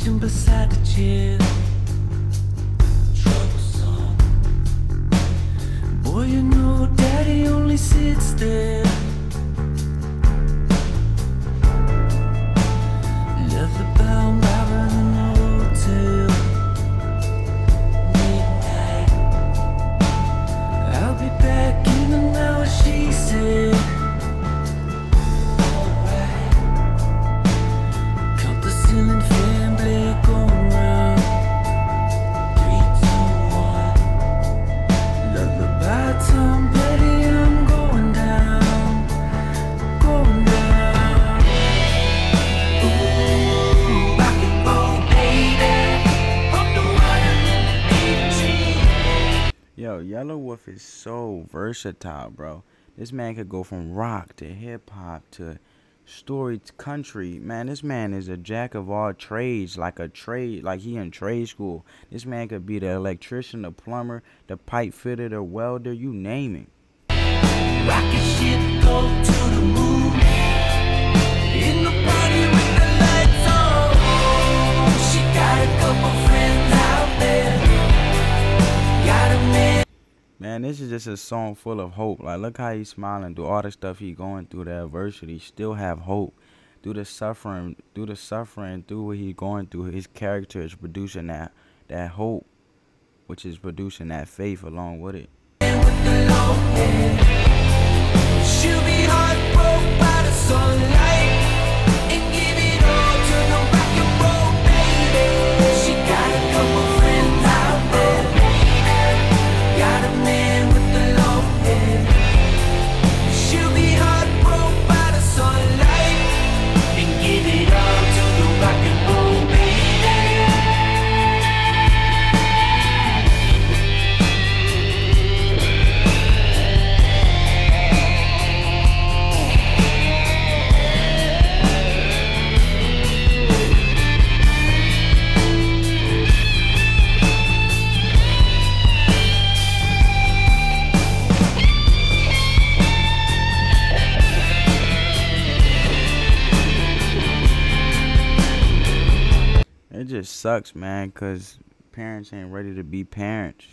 collection beside the chair. Troublesome. Boy, you know daddy only sits there. Yo, Yelawolf is so versatile, bro. This man could go from rock to hip hop to story to country. Man, this man is a jack of all trades, like a trade, like he in trade school. This man could be the electrician, the plumber, the pipe fitter, the welder, you name it. Man, this is just a song full of hope. Like, look how he's smiling through all the stuff he going through, the adversity. Still have hope through the suffering, through the suffering, through what he going through. His character is producing that that hope, which is producing that faith along with it. Just sucks, man, cause parents ain't ready to be parents.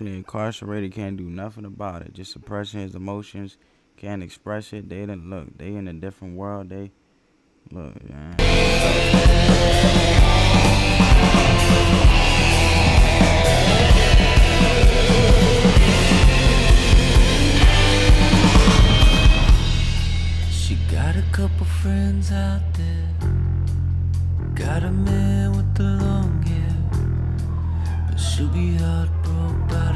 Emotionally incarcerated, can't do nothing about it. Just suppressing his emotions, can't express it. They didn't look. They in a different world. They look, man. She got a couple friends out there. Got a man with the long hair. But she'll be heartbroken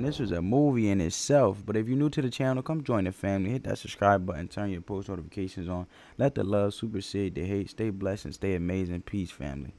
man, this was a movie in itself. But if you're new to the channel, come join the family. Hit that subscribe button. Turn your post notifications on. Let the love supersede the hate. Stay blessed and stay amazing. Peace, family.